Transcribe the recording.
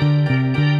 Música